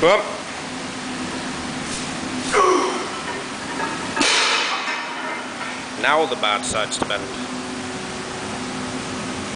Come. Now the bad side's to bend.